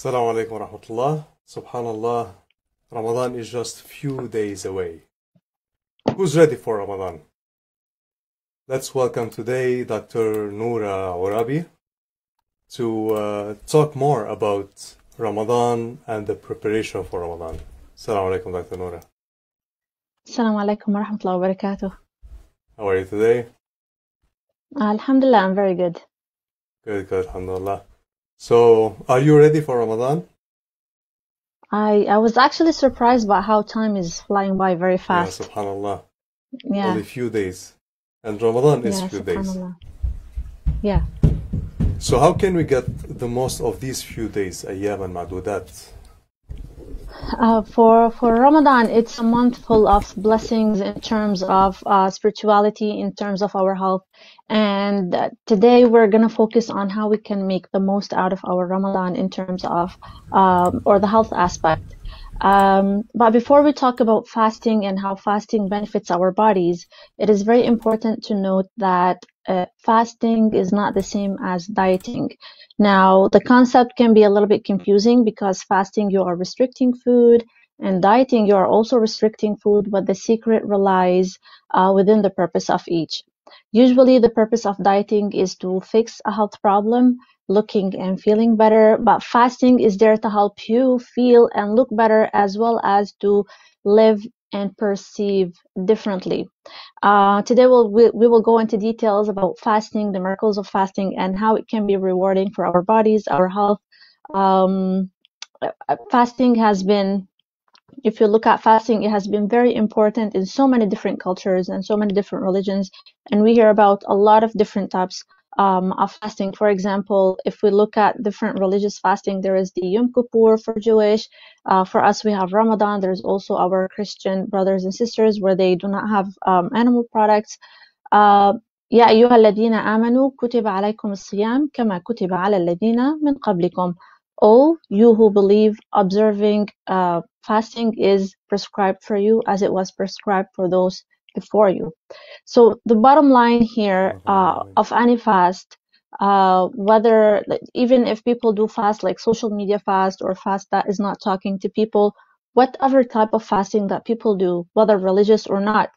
Assalamu alaikum wa rahmatullah. Subhanallah, Ramadan is just few days away. Who's ready for Ramadan? Let's welcome today Dr. Nura Arabi to uh, talk more about Ramadan and the preparation for Ramadan. Assalamu alaikum, Dr. Nura. Assalamu alaikum wa rahmatullahi wa barakatuh. How are you today? Alhamdulillah, I'm very good. Good, good, alhamdulillah. So, are you ready for Ramadan? I I was actually surprised by how time is flying by very fast. Yeah, subhanallah. Yeah. Only few days. And Ramadan is yeah, few days. Yeah. So how can we get the most of these few days, ayyam and ma'dudat? Uh, for for Ramadan, it's a month full of blessings in terms of uh, spirituality, in terms of our health, and uh, today we're gonna focus on how we can make the most out of our Ramadan in terms of um, or the health aspect. Um, but before we talk about fasting and how fasting benefits our bodies, it is very important to note that uh, fasting is not the same as dieting. Now, the concept can be a little bit confusing because fasting you are restricting food and dieting you are also restricting food, but the secret relies uh, within the purpose of each. Usually, the purpose of dieting is to fix a health problem, looking and feeling better, but fasting is there to help you feel and look better as well as to live and perceive differently. Uh, today we'll, we, we will go into details about fasting, the miracles of fasting, and how it can be rewarding for our bodies, our health. Um, uh, fasting has been, if you look at fasting, it has been very important in so many different cultures and so many different religions, and we hear about a lot of different types um, of fasting. For example, if we look at different religious fasting, there is the Yom Kippur for Jewish. Uh, for us, we have Ramadan. There's also our Christian brothers and sisters where they do not have um, animal products. Uh, يا أيها الذين آمنوا كتب عليكم الصيام كما كتب على الذين من قبلكم. All you who believe observing uh, fasting is prescribed for you as it was prescribed for those before you. So the bottom line here uh, of any fast, uh, whether even if people do fast like social media fast or fast that is not talking to people, whatever type of fasting that people do, whether religious or not,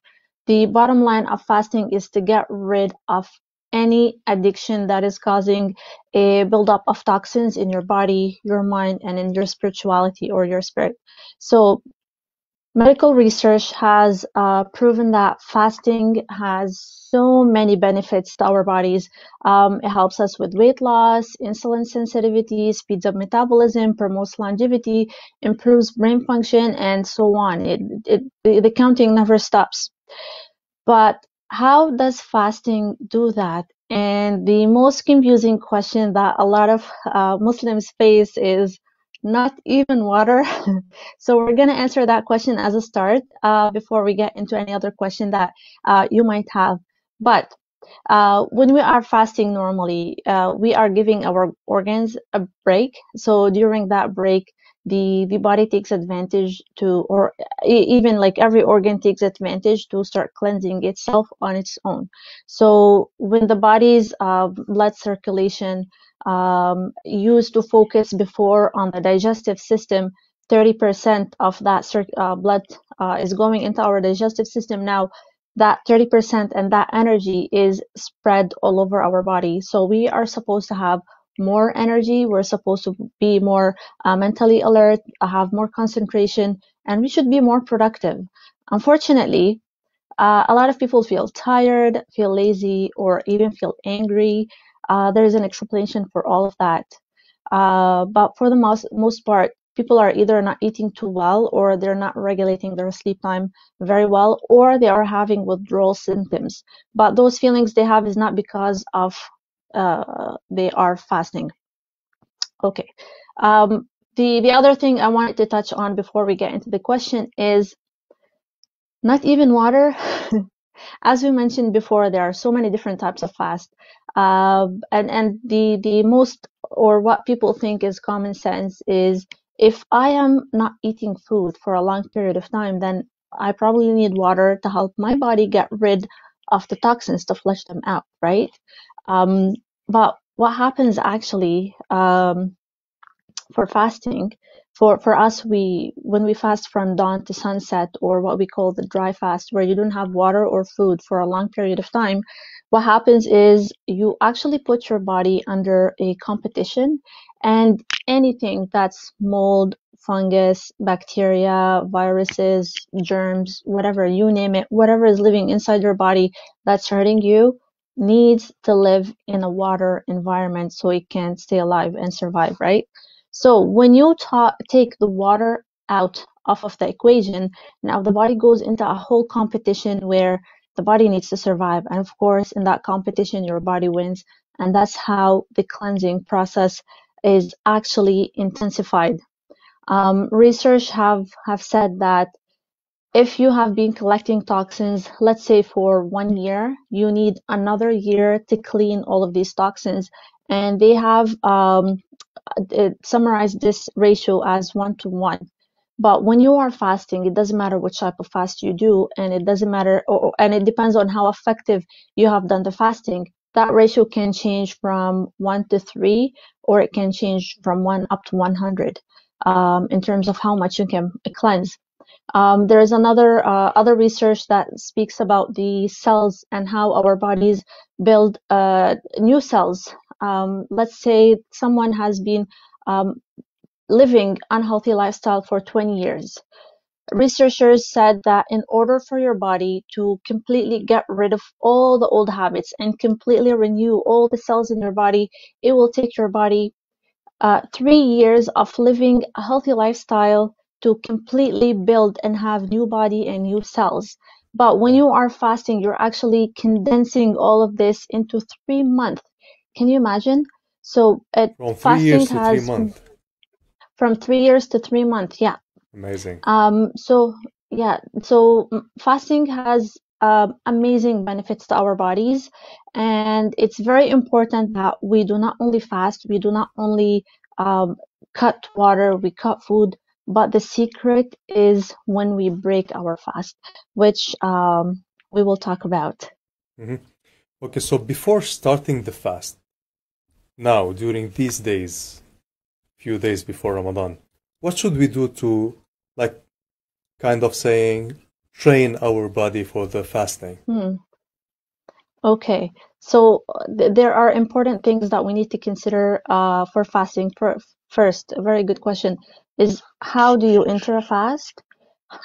the bottom line of fasting is to get rid of any addiction that is causing a buildup of toxins in your body, your mind, and in your spirituality or your spirit. So Medical research has uh, proven that fasting has so many benefits to our bodies. Um, it helps us with weight loss, insulin sensitivity, speeds up metabolism, promotes longevity, improves brain function, and so on. It, it, the, the counting never stops. But how does fasting do that? And the most confusing question that a lot of uh, Muslims face is not even water. so we're going to answer that question as a start uh, before we get into any other question that uh, you might have. But uh, when we are fasting normally, uh, we are giving our organs a break. So during that break, the the body takes advantage to, or even like every organ takes advantage to start cleansing itself on its own. So when the body's uh, blood circulation um, used to focus before on the digestive system, 30% of that uh, blood uh, is going into our digestive system now. That 30% and that energy is spread all over our body. So we are supposed to have more energy. We're supposed to be more uh, mentally alert, uh, have more concentration, and we should be more productive. Unfortunately, uh, a lot of people feel tired, feel lazy, or even feel angry. Uh, there's an explanation for all of that. Uh, but for the most, most part, people are either not eating too well, or they're not regulating their sleep time very well, or they are having withdrawal symptoms. But those feelings they have is not because of uh, they are fasting. Okay. Um, the the other thing I wanted to touch on before we get into the question is not even water. As we mentioned before, there are so many different types of fast, uh, and and the the most or what people think is common sense is if I am not eating food for a long period of time, then I probably need water to help my body get rid of the toxins to flush them out, right? Um, but what happens actually? Um, for fasting, for for us, we when we fast from dawn to sunset, or what we call the dry fast, where you don't have water or food for a long period of time, what happens is you actually put your body under a competition, and anything that's mold, fungus, bacteria, viruses, germs, whatever you name it, whatever is living inside your body that's hurting you needs to live in a water environment so it can stay alive and survive, right? So when you ta- take the water out off of the equation, now the body goes into a whole competition where the body needs to survive. And of course, in that competition, your body wins. And that's how the cleansing process is actually intensified. Um, research have, have said that if you have been collecting toxins, let's say for one year, you need another year to clean all of these toxins. And they have um, summarized this ratio as one to one. But when you are fasting, it doesn't matter which type of fast you do, and it doesn't matter, or, and it depends on how effective you have done the fasting. That ratio can change from one to three, or it can change from one up to 100 um, in terms of how much you can cleanse. Um, there is another uh, other research that speaks about the cells and how our bodies build uh, new cells. Um, let's say someone has been um, living unhealthy lifestyle for 20 years. Researchers said that in order for your body to completely get rid of all the old habits and completely renew all the cells in your body, it will take your body uh, three years of living a healthy lifestyle to completely build and have new body and new cells. But when you are fasting, you're actually condensing all of this into three months. Can you imagine? So it, From three fasting years to three has months. from three years to three months. Yeah. Amazing. Um. So yeah. So mm, fasting has um, amazing benefits to our bodies, and it's very important that we do not only fast, we do not only um, cut water, we cut food, but the secret is when we break our fast, which um, we will talk about. hmm Okay, so before starting the fast, now during these days, few days before Ramadan, what should we do to like kind of saying train our body for the fasting? Hmm. Okay, so uh, th- there are important things that we need to consider uh, for fasting. For, first, a very good question is how do you enter a fast?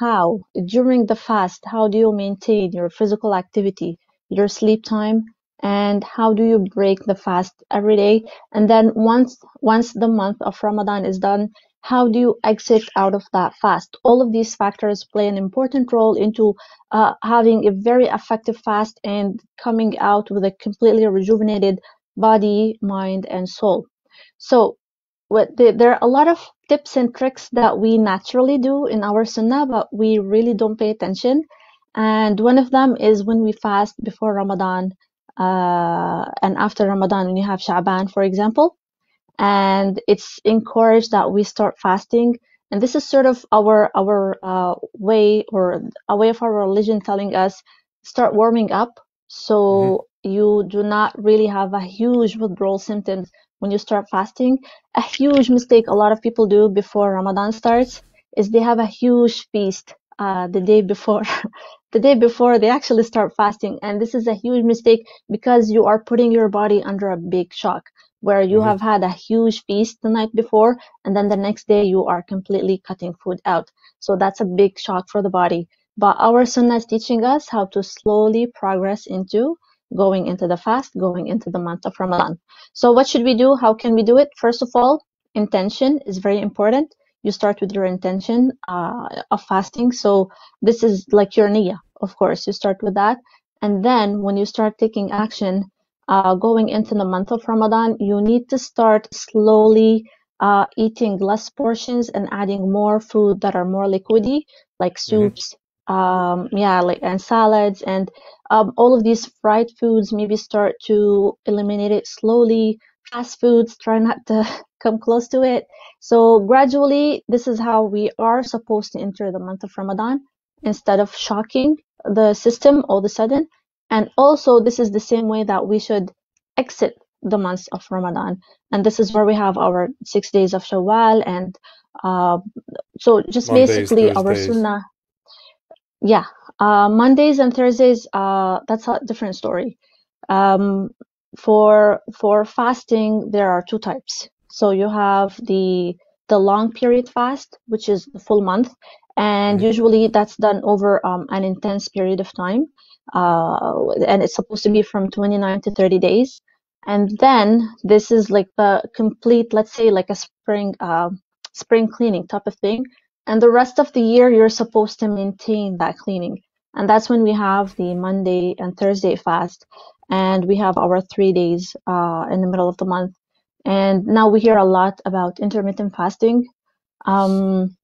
How, during the fast, how do you maintain your physical activity, your sleep time, and how do you break the fast every day? And then once once the month of Ramadan is done, how do you exit out of that fast? All of these factors play an important role into uh, having a very effective fast and coming out with a completely rejuvenated body, mind, and soul. So what the, there are a lot of tips and tricks that we naturally do in our sunnah, but we really don't pay attention. And one of them is when we fast before Ramadan uh, and after Ramadan, when you have Sha'ban, for example and it's encouraged that we start fasting. And this is sort of our our uh, way or a way of our religion telling us start warming up so you do not really have a huge withdrawal symptoms when you start fasting. A huge mistake a lot of people do before Ramadan starts is they have a huge feast uh, the day before. the day before they actually start fasting, and this is a huge mistake because you are putting your body under a big shock where you hmm have had a huge feast the night before and then the next day you are completely cutting food out. So that's a big shock for the body. But our sunnah is teaching us how to slowly progress into going into the fast, going into the month of Ramadan. So what should we do? How can we do it? First of all, intention is very important. You start with your intention uh, of fasting. So this is like your niyyah, of course. You start with that. And then when you start taking action, uh, going into the month of Ramadan, you need to start slowly uh, eating less portions and adding more food that are more liquidy, like hmm soups, um, yeah, like and salads and um, all of these fried foods. Maybe start to eliminate it slowly. Fast foods, try not to come close to it. So gradually, this is how we are supposed to enter the month of Ramadan instead of shocking the system all of a sudden and also, this is the same way that we should exit the months of Ramadan. And this is where we have our six days of Shawwal. And uh, so just Mondays, basically our Thursdays. Sunnah. Yeah. Uh, Mondays and Thursdays, uh, that's a different story. Um, for for fasting, there are two types. So you have the the long period fast, which is the full month, and Mhm. usually that's done over um, an intense period of time, uh, and it's supposed to be from 29 to 30 days. And then this is like the complete, let's say, like a spring uh, spring cleaning type of thing. And the rest of the year, you're supposed to maintain that cleaning. And that's when we have the Monday and Thursday fast, and we have our three days uh, in the middle of the month. And now we hear a lot about intermittent fasting. Um,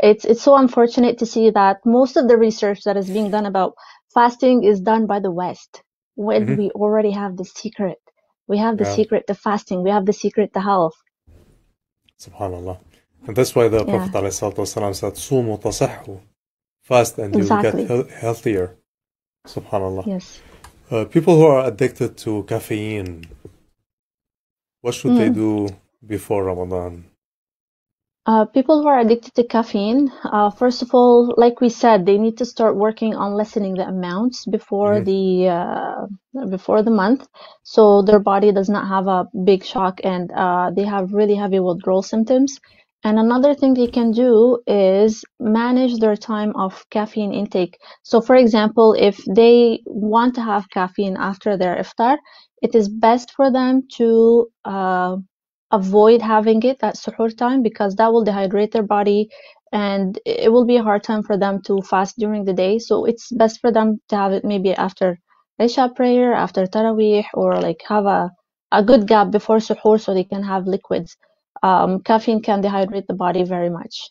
it's it's so unfortunate to see that most of the research that is being done about fasting is done by the West when Mhm. we already have the secret. We have the Yeah. secret to fasting. We have the secret to health. Subhanallah. And that's why the Yeah. Prophet ﷺ said, "Sumu tasahhu." Fast and you'll Exactly. get heal- healthier. Subhanallah. Yes. Uh, people who are addicted to caffeine, what should they Mm. do before Ramadan? Uh, people who are addicted to caffeine, uh, first of all, like we said, they need to start working on lessening the amounts before Mhm. the uh, before the month, so their body does not have a big shock and uh, they have really heavy withdrawal symptoms. And another thing they can do is manage their time of caffeine intake. So, for example, if they want to have caffeine after their iftar, it is best for them to uh, avoid having it at suhoor time because that will dehydrate their body and it will be a hard time for them to fast during the day. So it's best for them to have it maybe after Isha prayer, after Taraweeh, or like have a, a good gap before suhoor so they can have liquids. Um, caffeine can dehydrate the body very much.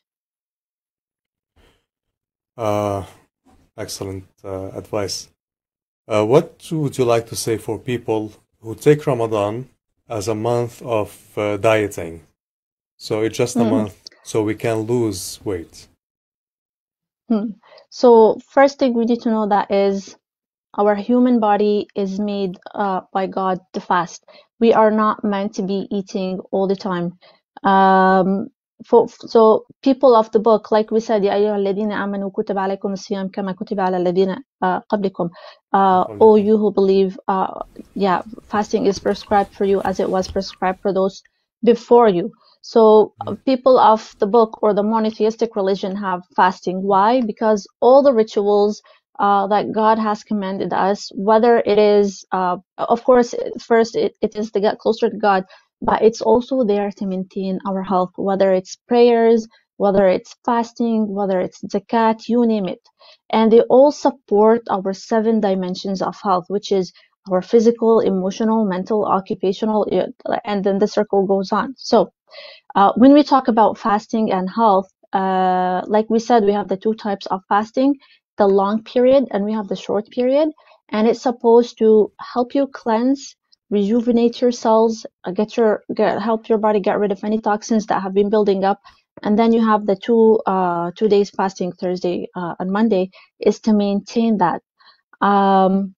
Uh, excellent uh, advice. Uh, what would you like to say for people who take Ramadan as a month of uh, dieting? So it's just a Mm. month so we can lose weight. Hmm. So first thing we need to know that is our human body is made uh, by God to fast. We are not meant to be eating all the time. Um, for, so people of the book, like we said, يا أيها الذين آمنوا كتب عليكم الصيام كما كتب على الذين uh, قبلكم. Uh, all you who believe, uh, yeah, fasting is prescribed for you as it was prescribed for those before you. So uh, people of the book or the monotheistic religion have fasting. Why? Because all the rituals uh, that God has commanded us, whether it is, uh, of course, first it, it is to get closer to God, but it's also there to maintain our health, whether it's prayers, whether it's fasting, whether it's zakat, you name it. And they all support our seven dimensions of health, which is our physical, emotional, mental, occupational, uh, and then the circle goes on. So, uh, when we talk about fasting and health, uh, like we said, we have the two types of fasting, the long period and we have the short period. And it's supposed to help you cleanse, rejuvenate your cells, uh, get your get, help your body get rid of any toxins that have been building up. And then you have the two uh, two days fasting, Thursday uh, and Monday, is to maintain that. Um,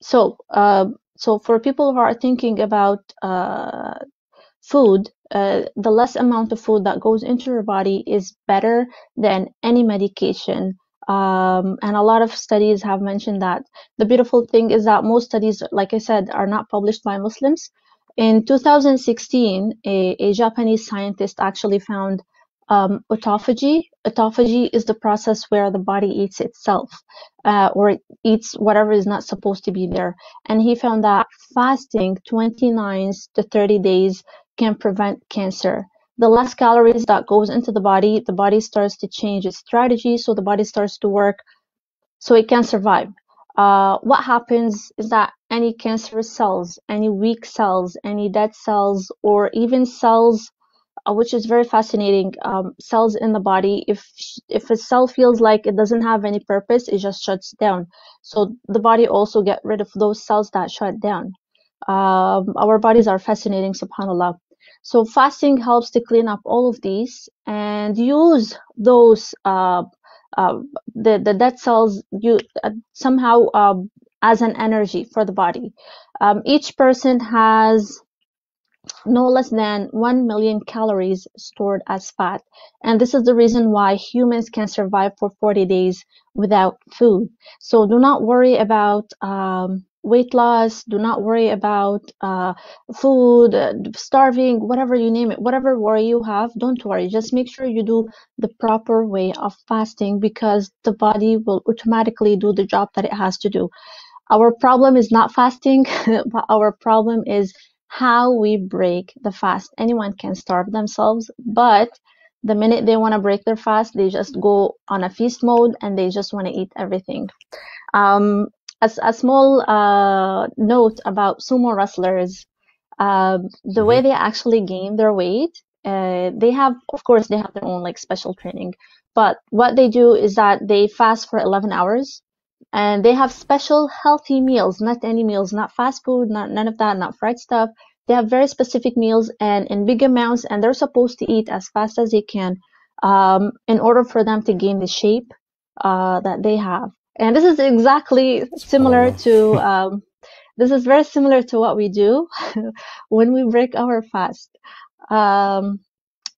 so uh, so for people who are thinking about uh, food, uh, the less amount of food that goes into your body is better than any medication. Um, and a lot of studies have mentioned that. The beautiful thing is that most studies, like I said, are not published by Muslims. In 2016, a, a Japanese scientist actually found um, autophagy. Autophagy is the process where the body eats itself, uh, or it eats whatever is not supposed to be there. And he found that fasting 29 to 30 days can prevent cancer. The less calories that goes into the body, the body starts to change its strategy, so the body starts to work so it can survive. Uh, what happens is that any cancerous cells, any weak cells, any dead cells, or even cells, uh, which is very fascinating, um, cells in the body, if if a cell feels like it doesn't have any purpose, it just shuts down. So the body also get rid of those cells that shut down. Um, our bodies are fascinating, subhanallah. So fasting helps to clean up all of these and use those uh, uh, the the dead cells. You uh, somehow uh, as an energy for the body. Um, each person has no less than 1 million calories stored as fat. And this is the reason why humans can survive for 40 days without food. So do not worry about um, weight loss. Do not worry about uh, food, uh, starving, whatever you name it, whatever worry you have, don't worry. Just make sure you do the proper way of fasting because the body will automatically do the job that it has to do. Our problem is not fasting, but our problem is how we break the fast. Anyone can starve themselves, but the minute they want to break their fast, they just go on a feast mode and they just want to eat everything. Um, as a small uh, note about sumo wrestlers, uh, the way they actually gain their weight, uh, they have, of course, they have their own like special training. But what they do is that they fast for 11 hours and they have special healthy meals, not any meals, not fast food, not none of that, not fried stuff. They have very specific meals and in big amounts, and they're supposed to eat as fast as they can um, in order for them to gain the shape uh, that they have. And this is exactly similar to um, this is very similar to what we do when we break our fast. Um,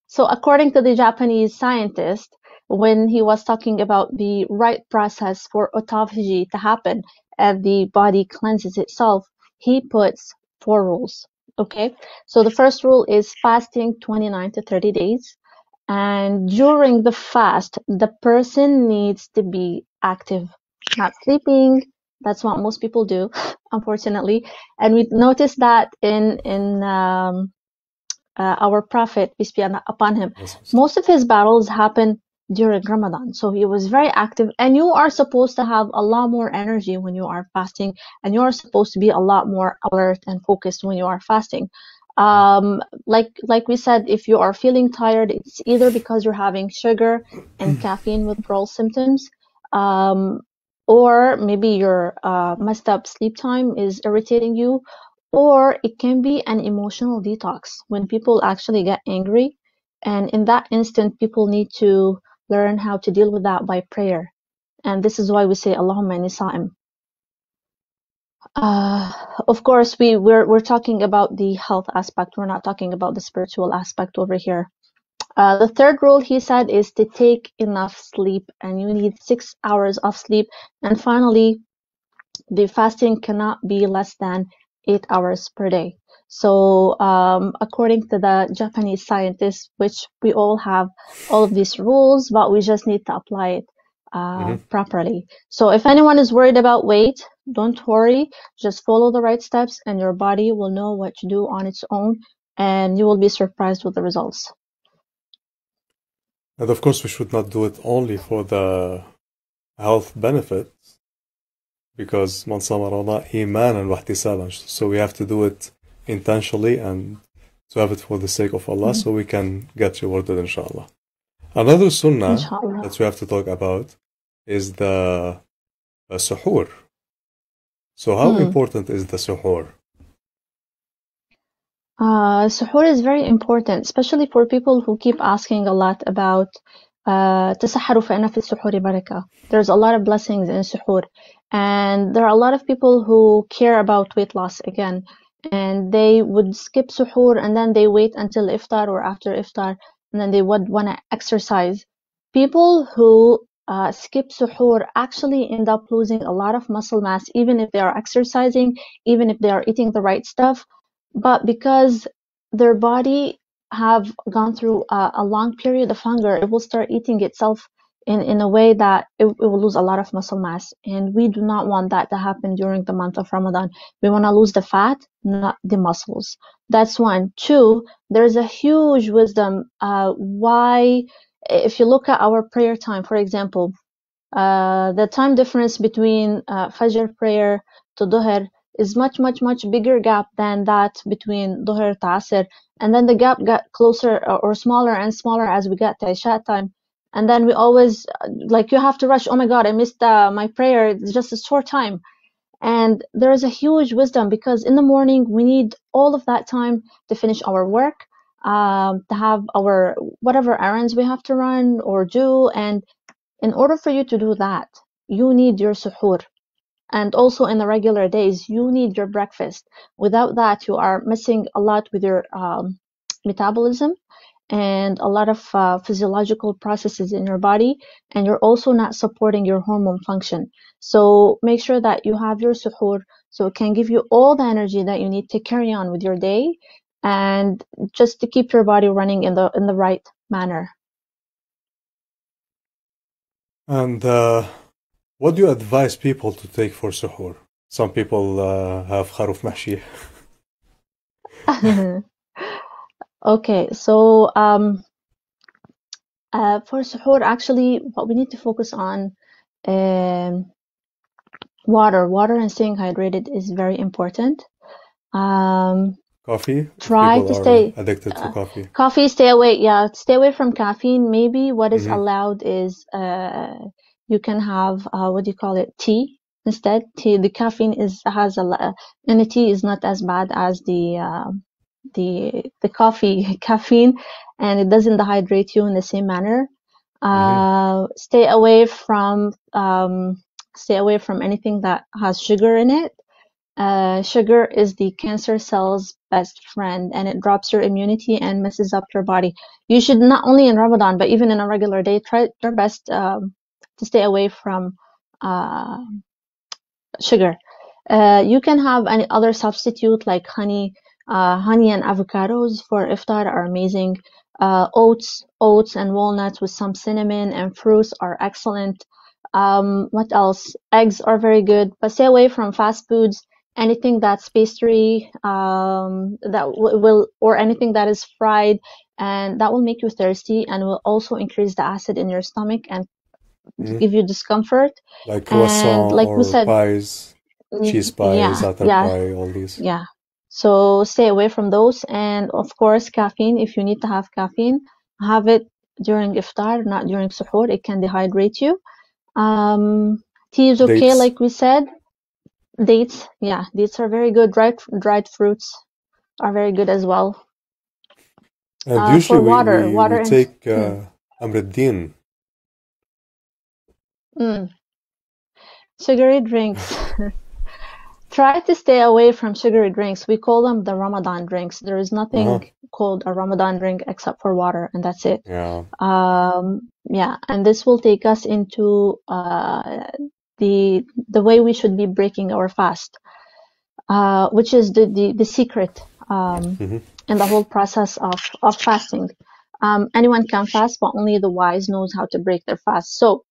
so according to the Japanese scientist, when he was talking about the right process for autophagy to happen and the body cleanses itself, he puts four rules. Okay, so the first rule is fasting 29 to 30 days. And during the fast, the person needs to be active, not sleeping. That's what most people do, unfortunately. And we noticed that in in um, uh, our prophet, peace be upon him, most of his battles happen during Ramadan. So he was very active and you are supposed to have a lot more energy when you are fasting and you are supposed to be a lot more alert and focused when you are fasting. Um, like, like we said, if you are feeling tired, it's either because you're having sugar and caffeine withdrawal symptoms, um, or maybe your uh, messed up sleep time is irritating you, or it can be an emotional detox when people actually get angry. And in that instant, people need to learn how to deal with that by prayer. And this is why we say Allahumma inni sa'im. Uh, of course, we, we're, we're talking about the health aspect. We're not talking about the spiritual aspect over here. Uh, the third rule he said is to take enough sleep and you need six hours of sleep. And finally, the fasting cannot be less than eight hours per day. So, um, according to the Japanese scientists, which we all have all of these rules, but we just need to apply it uh, mm-hmm. properly. So, if anyone is worried about weight, don't worry. Just follow the right steps, and your body will know what to do on its own, and you will be surprised with the results. And of course, we should not do it only for the health benefits, because man sama Ramadan imanan wa So we have to do it intentionally and to have it for the sake of Allah mm-hmm. so we can get rewarded inshallah. Another sunnah inshallah. that we have to talk about is the uh, suhoor. So how mm. important is the suhoor? Uh, suhoor is very important, especially for people who keep asking a lot about تسحروا فإن في السحور بركة. There's a lot of blessings in suhoor. And there are a lot of people who care about weight loss again and they would skip suhoor and then they wait until iftar or after iftar and then they would want to exercise. People who uh, skip suhoor actually end up losing a lot of muscle mass even if they are exercising, even if they are eating the right stuff. But because their body have gone through a, a long period of hunger, it will start eating itself in, in a way that it, it, will lose a lot of muscle mass. And we do not want that to happen during the month of Ramadan. We want to lose the fat, not the muscles. That's one. Two, there's a huge wisdom. Uh, why, if you look at our prayer time, for example, uh, the time difference between uh, Fajr prayer to Dhuhr is much, much, much bigger gap than that between Dhuhr to Asr. And then the gap got closer or smaller and smaller as we got to Isha time. And then we always like you have to rush oh my god i missed uh, my prayer. It's just a short time. And there is a huge wisdom because in the morning we need all of that time to finish our work um, to have our whatever errands we have to run or do. And in order for you to do that you need your suhoor and also in the regular days, you need your breakfast. Without that, you are missing a lot with your um, metabolism and a lot of uh, physiological processes in your body, and you're also not supporting your hormone function. So make sure that you have your suhoor so it can give you all the energy that you need to carry on with your day and just to keep your body running in the in the right manner. And uh, what do you advise people to take for suhoor? Some people uh, have kharuf mahshi. okay, so um, uh, for suhoor, actually, what we need to focus on um, water. Water and staying hydrated is very important. Um, coffee. Try to stay addicted to uh, coffee. Coffee, stay away. Yeah, stay away from caffeine. Maybe what is Mhm. allowed is uh, you can have uh, what do you call it? Tea instead. Tea. The caffeine is has a and the tea is not as bad as the uh, the the coffee caffeine, and it doesn't dehydrate you in the same manner. Uh, stay away from um, stay away from anything that has sugar in it. Uh, sugar is the cancer cell's best friend and it drops your immunity and messes up your body. You should not only in Ramadan, but even in a regular day, try your best um, to stay away from uh, sugar. Uh, you can have any other substitute like honey. Uh, honey and avocados for iftar are amazing. Uh, oats, oats and walnuts with some cinnamon and fruits are excellent. Um, what else? Eggs are very good, but stay away from fast foods. Anything that's pastry, um, that will, or anything that is fried, and that will make you thirsty and will also increase the acid in your stomach and Mhm. give you discomfort. Like And croissant like we or said- pies, cheese pie, yeah, za'atar yeah, pie, all these. yeah. So stay away from those. And of course, caffeine, if you need to have caffeine, have it during iftar, not during suhoor. It can dehydrate you. Um, tea is okay, Dates. like we said. Dates, yeah, dates are very good. Dried dried fruits are very good as well. And Uh, usually for we, water, we, water we and- take uh, Amreddin. Mm. Sugary drinks. Try to stay away from sugary drinks. We call them the Ramadan drinks. There is nothing Uh-huh. called a Ramadan drink except for water, and that's it. Yeah. Um, yeah, and this will take us into uh, the the way we should be breaking our fast, uh, which is the the, the secret um, Mhm. in the whole process of of fasting. Um, anyone can fast, but only the wise knows how to break their fast. So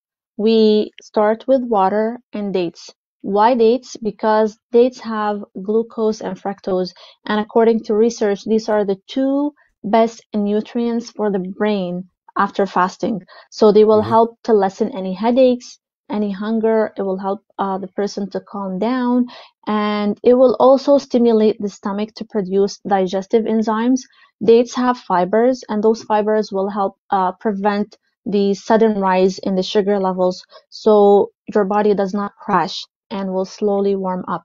we start with water and dates. Why dates? Because dates have glucose and fructose, and according to research, these are the two best nutrients for the brain after fasting. So they will Mhm. help to lessen any headaches, any hunger. It will help uh, the person to calm down, and it will also stimulate the stomach to produce digestive enzymes. Dates have fibers, and those fibers will help uh, prevent the sudden rise in the sugar levels so your body does not crash and will slowly warm up.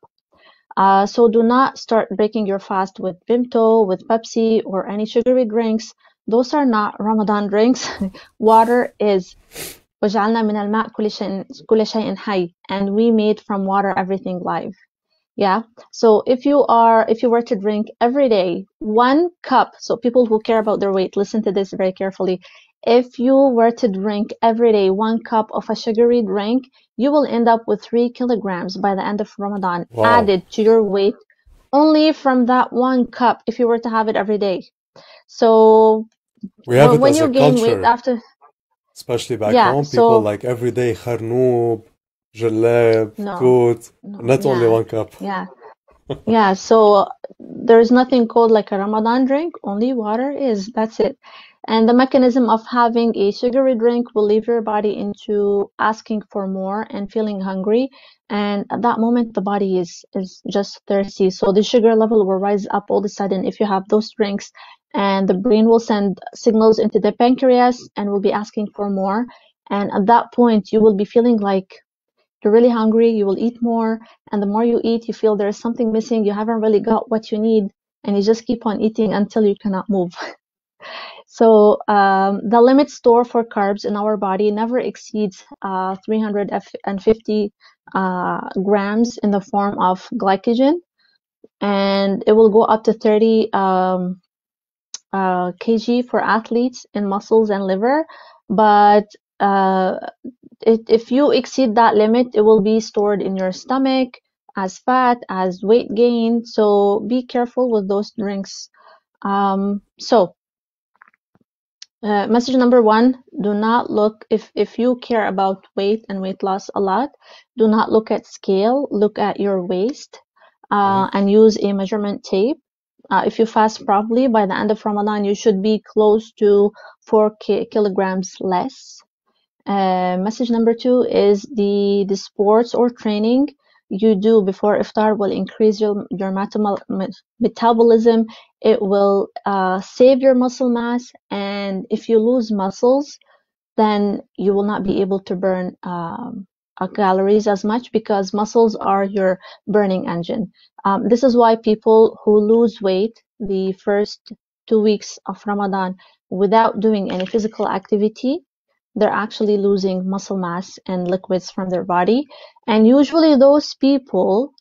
Uh, so do not start breaking your fast with Vimto, with Pepsi, or any sugary drinks. Those are not Ramadan drinks. Water is وجعلنا من الماء كل شيء كل شيء حي and we made from water everything live. Yeah. So if you are if you were to drink every day one cup, so people who care about their weight, listen to this very carefully. If you were to drink every day one cup of a sugary drink, you will end up with three kilograms by the end of Ramadan Wow. added to your weight only from that one cup if you were to have it every day. So We have when, it as you a gain culture, weight after especially back Yeah, home. People so- like every day kharnoob, jaleb, No. toot, No, not only one cup. Yeah. Yeah, so there's nothing called like a Ramadan drink, only water is. That's it. And the mechanism of having a sugary drink will leave your body into asking for more and feeling hungry. And at that moment, the body is is just thirsty. So the sugar level will rise up all of a sudden if you have those drinks, and the brain will send signals into the pancreas and will be asking for more. And at that point, you will be feeling like you're really hungry, you will eat more, and the more you eat, you feel there's something missing, you haven't really got what you need, and you just keep on eating until you cannot move. So um, the limit store for carbs in our body never exceeds uh, 350 uh, grams in the form of glycogen, and it will go up to 30 um, uh, kg for athletes in muscles and liver. But uh, it, if you exceed that limit, it will be stored in your stomach as fat, as weight gain. So be careful with those drinks. Um, so uh, message number one, do not look, if, if you care about weight and weight loss a lot, do not look at scale, look at your waist uh, Mm-hmm. and use a measurement tape. Uh, if you fast properly, by the end of Ramadan, you should be close to four ki- kilograms less. Uh, message number two is the the sports or training you do before iftar will increase your your metabol- metabolism. It will uh, save your muscle mass, and if you lose muscles, then you will not be able to burn um, uh, calories as much because muscles are your burning engine. Um, this is why people who lose weight the first two weeks of Ramadan without doing any physical activity they're actually losing muscle mass and liquids from their body. And usually those people,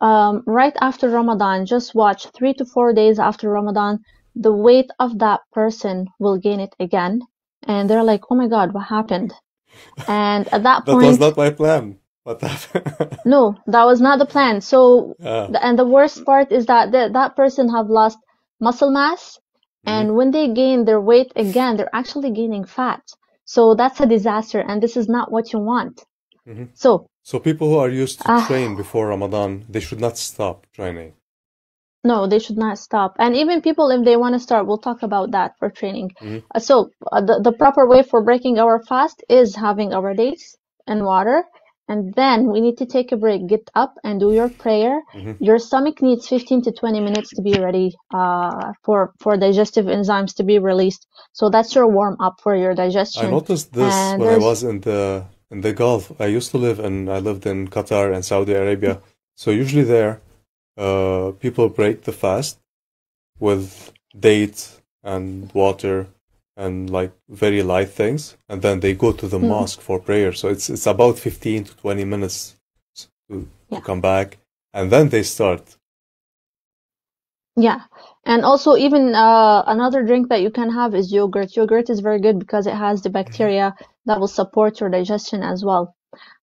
um, right after Ramadan, just watch three to four days after Ramadan, the weight of that person will gain it again. And they're like, oh my God, what happened? And at that point. That was not my plan, that. no, that was not the plan. So, and the worst part is that that person have lost muscle mass, Mhm. and when they gain their weight again, they're actually gaining fat. So that's a disaster, and this is not what you want. Mhm. So, So people who are used to Ah. train before Ramadan, they should not stop training. no, they should not stop. And even people, if they want to start, we'll talk about that for training. Mhm. Uh, so, uh, the, the proper way for breaking our fast is having our dates and water. And then we need to take a break, get up and do your prayer. Mhm. Your stomach needs 15 to 20 minutes to be ready uh, for, for digestive enzymes to be released. So that's your warm up for your digestion. I noticed this And when I was in the in the Gulf. I used to live and I lived in Qatar and Saudi Arabia. So usually there, uh, people break the fast with dates and water and like very light things, and then they go to the Mhm. mosque for prayer. So it's it's about 15 to 20 minutes to, Yeah. to come back, and then they start. Yeah, and also even uh, another drink that you can have is yogurt. Yogurt is very good because it has the bacteria that will support your digestion as well.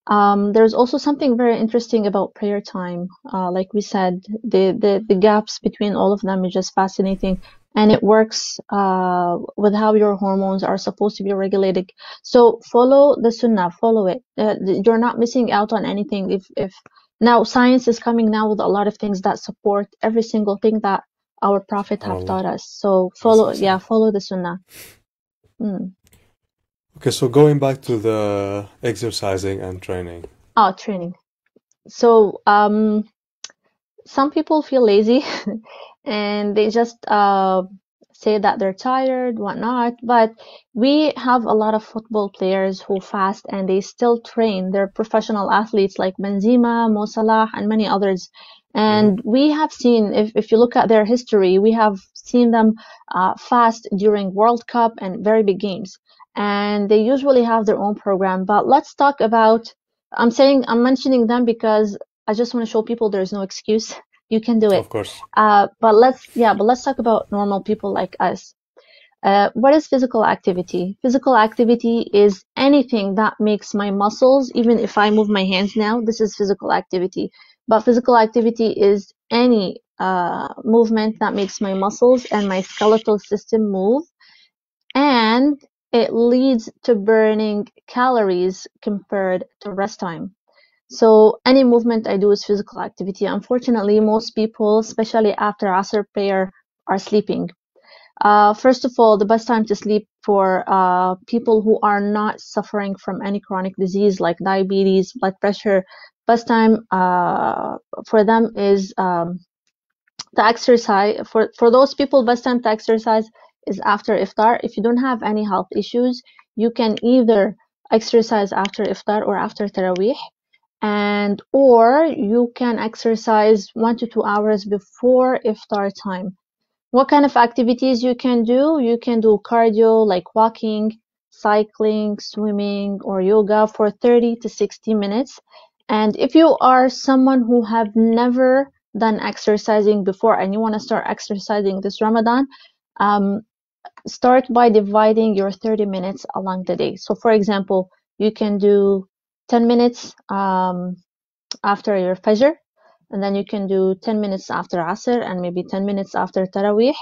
Um, there's also something very interesting about prayer time. Uh, like we said, the, the the gaps between all of them is just fascinating, and it works uh, with how your hormones are supposed to be regulated. So follow the sunnah, follow it. Uh, you're not missing out on anything. If if now science is coming now with a lot of things that support every single thing that our prophet have Allah. taught us. So follow, yeah, follow the sunnah. Mm. Okay, so going back to the exercising and training. Oh, training. So, um, some people feel lazy and they just uh, say that they're tired, whatnot. But we have a lot of football players who fast and they still train. They're professional athletes like Benzema, Mo Salah, and many others. And we have seen, if, if you look at their history, we have seen them uh, fast during World Cup and very big games. And they usually have their own program. But let's talk about, I'm saying, I'm mentioning them because I just want to show people there's no excuse. You can do it. Of course. Uh, but let's, yeah, but let's talk about normal people like us. Uh, what is physical activity? Physical activity is anything that makes my muscles, even if I move my hands now, this is physical activity. But physical activity is any uh, movement that makes my muscles and my skeletal system move, and it leads to burning calories compared to rest time. So any movement I do is physical activity. Unfortunately, most people, especially after Asr prayer, are sleeping. Uh, first of all, the best time to sleep for uh, people who are not suffering from any chronic disease like diabetes, blood pressure, best time uh, for them is um, the exercise. For for those people, best time to exercise is after iftar. If you don't have any health issues, you can either exercise after iftar or after taraweeh and or you can exercise one to two hours before iftar time what kind of activities you can do? You can do cardio like walking, cycling, swimming, or yoga for 30 to 60 minutes. And if you are someone who have never done exercising before and you want to start exercising this Ramadan, um, start by dividing your 30 minutes along the day. So, for example, you can do 10 minutes um, after your Fajr, and then you can do 10 minutes after Asr, and maybe 10 minutes after Taraweeh.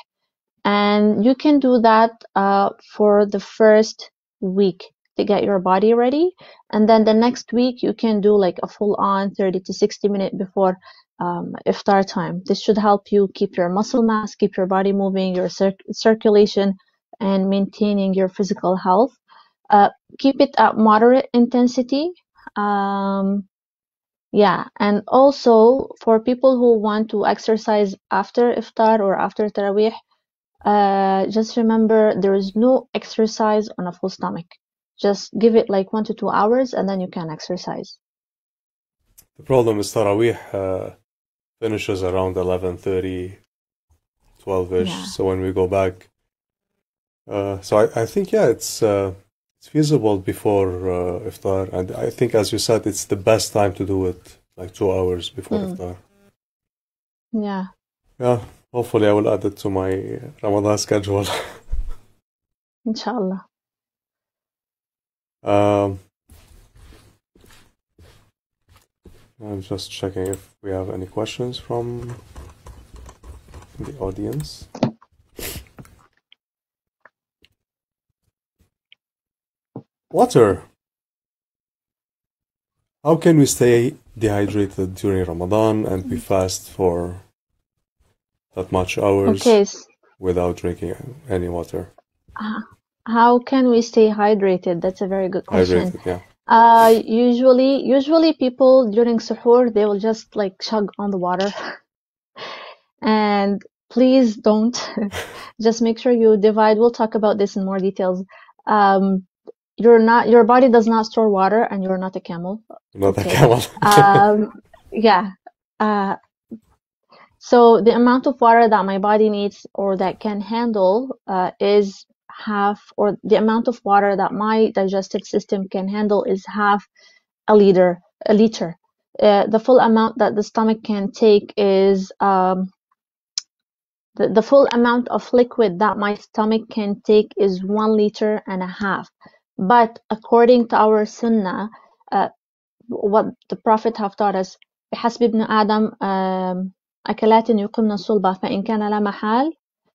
And you can do that uh, for the first week to get your body ready. And then the next week, you can do like a full on 30 to 60 minute before um, iftar time. This should help you keep your muscle mass, keep your body moving, your cir- circulation, and maintaining your physical health. Uh, keep it at moderate intensity. Um, yeah, and also for people who want to exercise after iftar or after tarawih, uh, just remember there is no exercise on a full stomach. Just give it like one to two hours and then you can exercise. The problem is Tarawih uh, finishes around 11.30, 12-ish. Yeah. So when we go back, uh, so I, I think, yeah, it's uh, it's feasible before uh, iftar. And I think, as you said, it's the best time to do it, like two hours before Mm. iftar. Yeah. Yeah, hopefully I will add it to my Ramadan schedule. Inshallah. Um, I'm just checking if we have any questions from the audience. Water. How can we stay dehydrated during Ramadan and we fast for that much hours Okay. without drinking any water? How can we stay hydrated? That's a very good question. Hydrated, yeah. Uh, usually, usually people during suhoor, they will just like chug on the water. And please don't. Just make sure you divide. We'll talk about this in more details. Um, you're not, your body does not store water and you're not a camel. Not a camel. Um, yeah. Uh, so the amount of water that my body needs or that can handle uh, is half, or the amount of water that my digestive system can handle is half a liter. A liter. Uh, the full amount that the stomach can take is um, the, the full amount of liquid that my stomach can take is one liter and a half. But according to our sunnah, uh, what the Prophet have taught us بحسب ابن آدم um, أكلات يقمن الصلبة فإن كان لا محال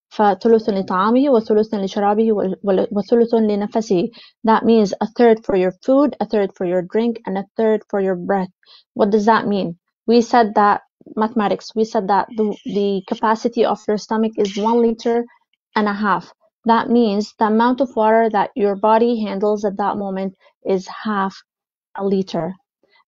فثلث لطعامه وثلث لشرابه وال- وثلث لنفسه. That means a third for your food, a third for your drink, and a third for your breath. What does that mean? We said that mathematics. We said that the the capacity of your stomach is one liter and a half. That means the amount of water that your body handles at that moment is half a liter.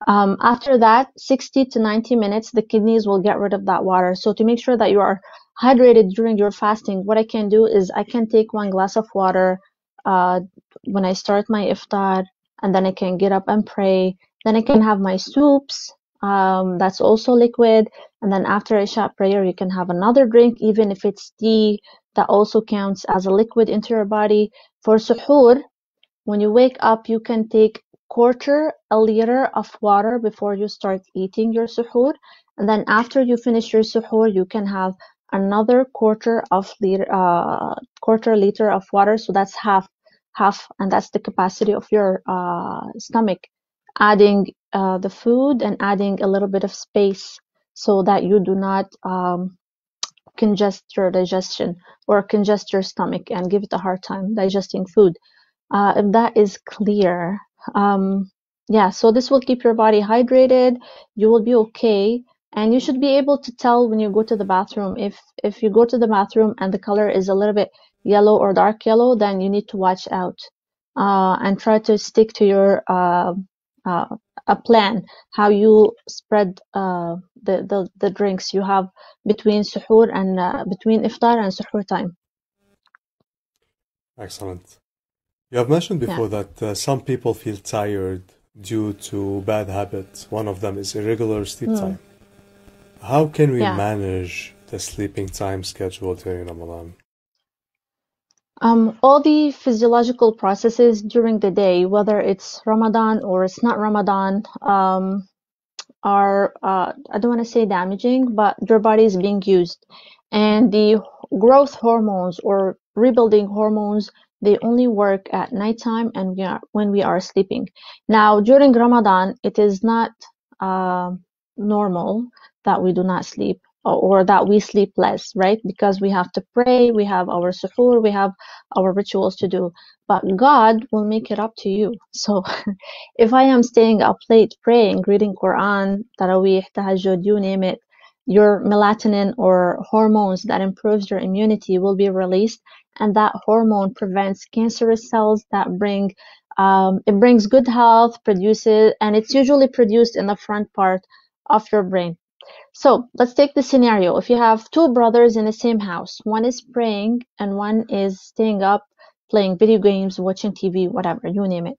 Um, after that, 60 to 90 minutes, the kidneys will get rid of that water. So to make sure that you are hydrated during your fasting, what I can do is I can take one glass of water uh, when I start my iftar, and then I can get up and pray. Then I can have my soups. Um, that's also liquid. And then after Isha prayer, you can have another drink, even if it's tea, that also counts as a liquid into your body. For suhoor, when you wake up, you can take quarter a liter of water before you start eating your suhoor. And then after you finish your suhoor, you can have another quarter of liter, uh, quarter liter of water. So that's half, half, and that's the capacity of your uh, stomach. Adding uh, the food and adding a little bit of space so that you do not um, congest your digestion or congest your stomach and give it a hard time digesting food. Uh, if that is clear, um, yeah, so this will keep your body hydrated. You will be okay, and you should be able to tell when you go to the bathroom. If if you go to the bathroom and the color is a little bit yellow or dark yellow, then you need to watch out uh, and try to stick to your uh, uh, a plan how you spread uh, the, the the drinks you have between suhoor and uh, between iftar and suhoor time. Excellent. You have mentioned Yeah. before that uh, some people feel tired due to bad habits. One of them is irregular sleep Hmm. time. How can we Yeah. manage the sleeping time schedule during Ramadan? Um, all the physiological processes during the day, whether it's Ramadan or it's not Ramadan, um, are uh, I don't want to say damaging, but your body is being used, and the growth hormones or rebuilding hormones they only work at nighttime and we are, when we are sleeping. Now during Ramadan, it is not uh, normal that we do not sleep or that we sleep less, right? Because we have to pray, we have our suhoor, we have our rituals to do. But God will make it up to you. So if I am staying up late praying, reading Quran, Taraweeh, Tahajjud, you name it, your melatonin or hormones that improves your immunity will be released and that hormone prevents cancerous cells that bring um, it brings good health produces and it's usually produced in the front part of your brain so let's take the scenario. If you have two brothers in the same house, one is praying and one is staying up playing video games, watching TV, whatever, you name it.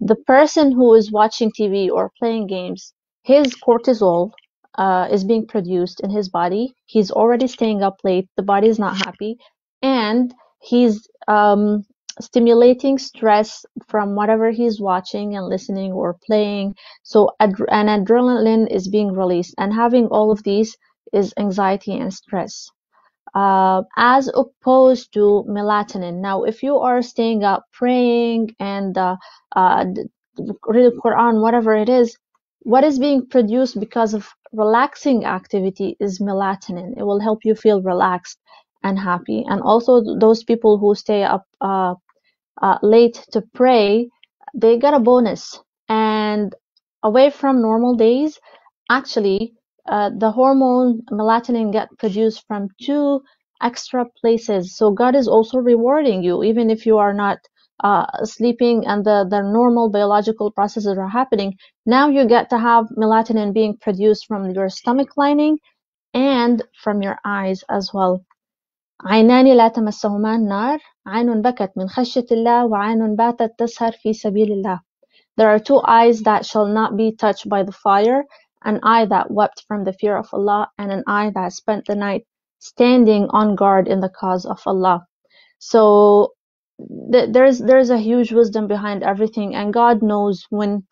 The person who is watching TV or playing games, his cortisol uh, is being produced in his body. He's already staying up late. The body is not happy. And he's um, stimulating stress from whatever he's watching and listening or playing. So ad- an adrenaline is being released, and having all of these is anxiety and stress. Uh, as opposed to melatonin. Now, if you are staying up praying and uh, uh, read the Quran, whatever it is, what is being produced because of relaxing activity is melatonin. It will help you feel relaxed and happy. And also those people who stay up uh, late to pray, they get a bonus. And away from normal days, actually, uh, the hormone melatonin get produced from two extra places. So God is also rewarding you, even if you are not uh, sleeping and the, the normal biological processes are happening. Now you get to have melatonin being produced from your stomach lining and from your eyes as well. عينان لا تمسهما النار عين بكت من خشية الله وعين باتت تسهر في سبيل الله There are two eyes that shall not be touched by the fire, an eye that wept from the fear of Allah, and an eye that spent the night standing on guard in the cause of Allah. So th- there's there's a huge wisdom behind everything, and God knows when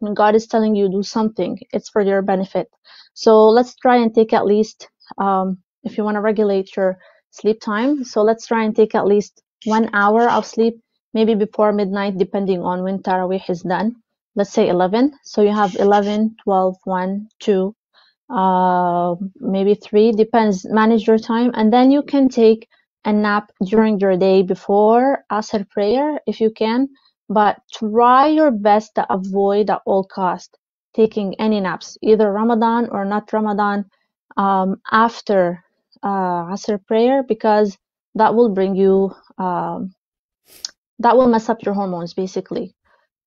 when God is telling you do something, it's for your benefit. So let's try and take at least um, if you want to regulate your sleep time. So let's try and take at least one hour of sleep, maybe before midnight, depending on when Taraweeh is done. Let's say 11. So you have 11, 12, 1, 2, uh, maybe 3, depends. Manage your time. And then you can take a nap during your day before Asr prayer if you can. But try your best to avoid at all cost taking any naps, either Ramadan or not Ramadan, um, after uh, Asr prayer because that will bring you um, that will mess up your hormones basically.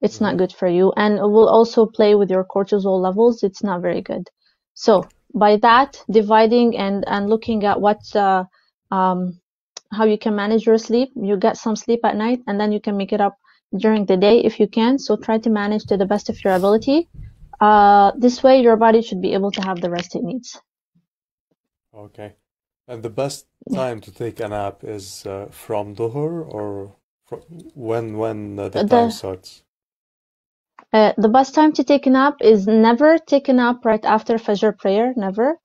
It's not mm-hmm. good for you and it will also play with your cortisol levels. It's not very good. So by that dividing and and looking at what uh, um, how you can manage your sleep you get some sleep at night and then you can make it up during the day if you can. So try to manage to the best of your ability. Uh, this way your body should be able to have the rest it needs. Okay and the best time to take a nap is uh, from Dhuhr or when when uh, the, the time starts? Uh, the best time to take a nap is never take a nap right after Fajr prayer, never,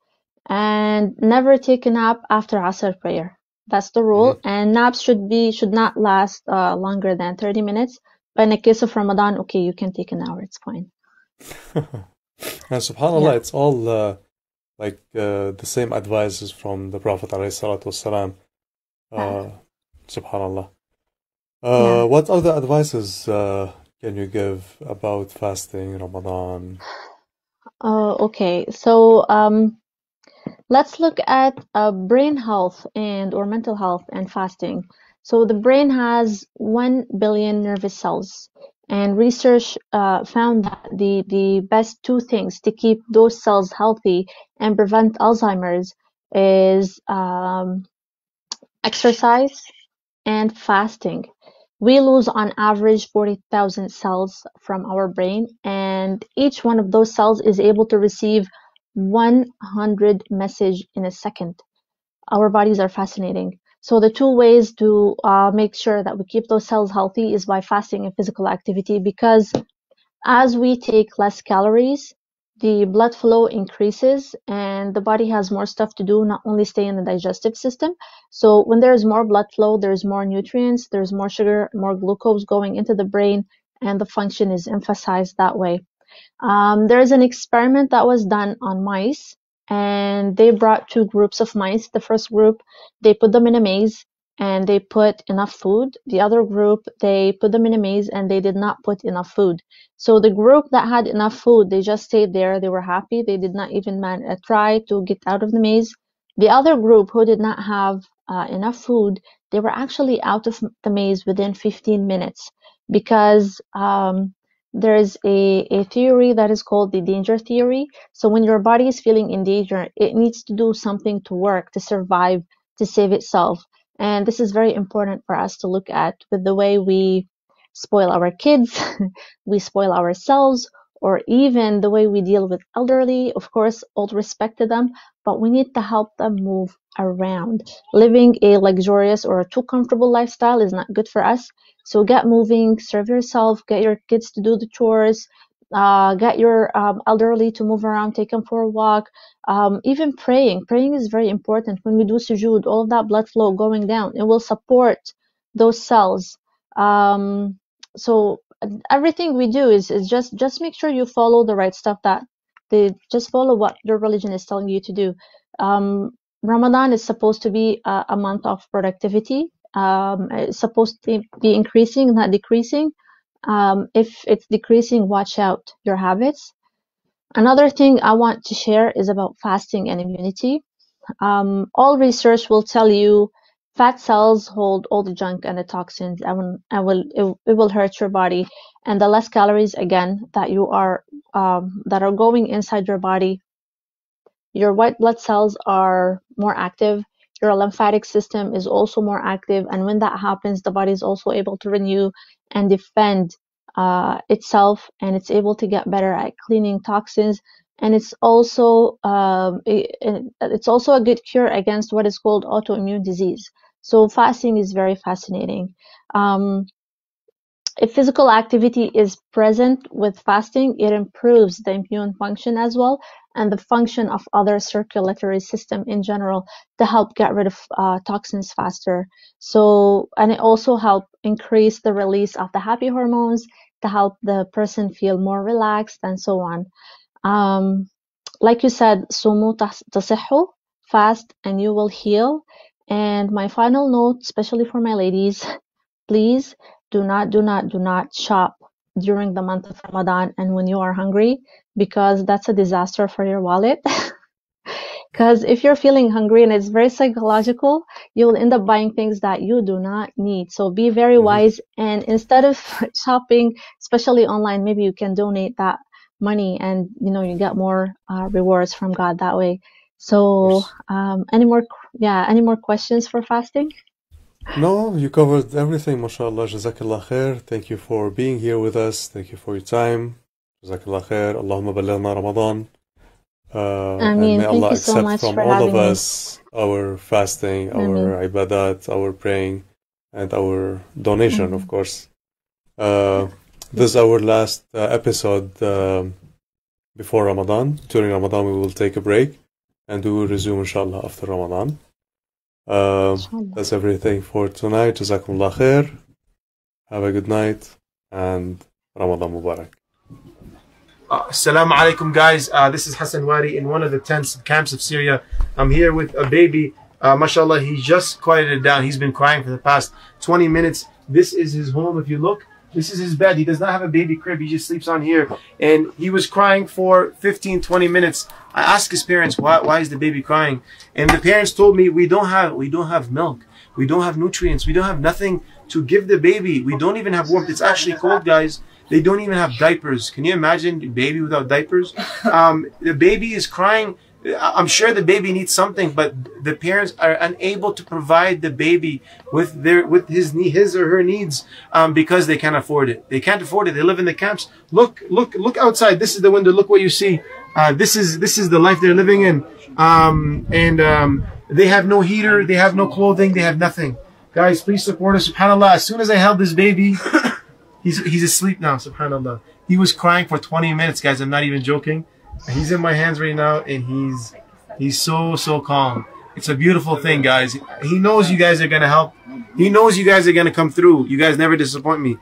and never take a nap after Asr prayer. That's the rule. Mm-hmm. And naps should be should not last uh, longer than 30 minutes. But in the case of Ramadan, okay, you can take an hour. It's fine. and Subhanallah, yeah. it's all uh, like uh, the same advices from the Prophet والسلام, uh, subhanallah. Uh, yeah. What other advices uh, can you give about fasting Ramadan? Uh, okay, so um, let's look at uh, brain health and or mental health and fasting. So the brain has 1 billion nervous cells and research uh, found that the, the best two things to keep those cells healthy and prevent Alzheimer's is um, exercise and fasting. We lose on average 40,000 cells from our brain, and each one of those cells is able to receive 100 message in a second. Our bodies are fascinating. So the two ways to uh, make sure that we keep those cells healthy is by fasting and physical activity because as we take less calories, the blood flow increases and the body has more stuff to do, not only stay in the digestive system. So when there's more blood flow, there's more nutrients, there's more sugar, more glucose going into the brain, and the function is emphasized that way. Um, there's an experiment that was done on mice and they brought two groups of mice. The first group, they put them in a maze and they put enough food. The other group, they put them in a maze and they did not put enough food. So the group that had enough food, they just stayed there. They were happy. They did not even man- uh, try to get out of the maze. The other group who did not have uh, enough food, they were actually out of the maze within 15 minutes because um, there's a, a theory that is called the danger theory. So when your body is feeling in danger, it needs to do something to work, to survive, to save itself. And this is very important for us to look at with the way we spoil our kids, we spoil ourselves, or even the way we deal with elderly. Of course, all respect to them, but we need to help them move around. Living a luxurious or a too comfortable lifestyle is not good for us. So get moving, serve yourself, get your kids to do the chores, uh, get your um, elderly to move around, take them for a walk. Um, even praying, praying is very important. When we do sujood, all of that blood flow going down, it will support those cells. Um, so everything we do is, is just just make sure you follow the right stuff that they just follow what your religion is telling you to do. Um, Ramadan is supposed to be a, a month of productivity. Um, it's supposed to be increasing, not decreasing. Um, if it's decreasing, watch out your habits. Another thing I want to share is about fasting and immunity. Um, all research will tell you fat cells hold all the junk and the toxins and and will it, it, will hurt your body. And the less calories again that you are um, that are going inside your body, your white blood cells are more active. Your lymphatic system is also more active. And when that happens the body is also able to renew and defend uh, itself. And it's able to get better at cleaning toxins. And it's also um, it, it's also a good cure against what is called autoimmune disease so fasting is very fascinating um, if physical activity is present with fasting, it improves the immune function as well and the function of other circulatory system in general to help get rid of uh, toxins faster. So, and it also help increase the release of the happy hormones to help the person feel more relaxed and so on. Um, like you said, sumu tasihu, fast and you will heal. And my final note, especially for my ladies, please do not, do not, do not shop during the month of Ramadan and when you are hungry because that's a disaster for your wallet. Because if you're feeling hungry and it's very psychological, you will end up buying things that you do not need. So be very mm-hmm. wise. And instead of shopping, especially online, maybe you can donate that money and, you know, you get more uh, rewards from God that way. So, um, any more, yeah, any more questions for fasting? No, you covered everything, mashallah. Jazakallah khair. Thank you for being here with us. Thank you for your time. Jazakallah khair. Allahumma balighna Ramadan. Uh, and may Allah accept so from all of us me. our fasting, our Ameen. ibadat, our praying, and our donation, mm-hmm. of course. Uh, this is our last uh, episode um, before Ramadan. During Ramadan, we will take a break and we will resume, inshallah, after Ramadan. Uh, that's everything for tonight. Jazakumullah khair. Have a good night and Ramadan Mubarak. Uh, Assalamu alaikum, guys. Uh, this is Hassan Wari in one of the tents camps of Syria. I'm here with a baby. Uh, mashallah, he just quieted down. He's been crying for the past 20 minutes. This is his home. If you look, this is his bed. He does not have a baby crib. He just sleeps on here. And he was crying for 15, 20 minutes. I asked his parents, why, why is the baby crying? And the parents told me, we don't have, we don't have milk. We don't have nutrients. We don't have nothing to give the baby. We don't even have warmth. It's actually cold, guys. They don't even have diapers. Can you imagine a baby without diapers? Um, the baby is crying I'm sure the baby needs something, but the parents are unable to provide the baby with their with his his or her needs um, because they can't afford it. They can't afford it. They live in the camps. Look, look, look outside. This is the window. Look what you see. Uh, this is this is the life they're living in, um, and um, they have no heater, they have no clothing, they have nothing. Guys, please support us. Subhanallah. As soon as I held this baby, he's he's asleep now. Subhanallah. He was crying for 20 minutes, guys. I'm not even joking. He's in my hands right now, and he's he's so so calm. It's a beautiful thing, guys. He knows you guys are gonna help. He knows you guys are gonna come through. You guys never disappoint me.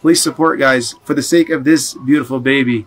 Please support, guys, for the sake of this beautiful baby.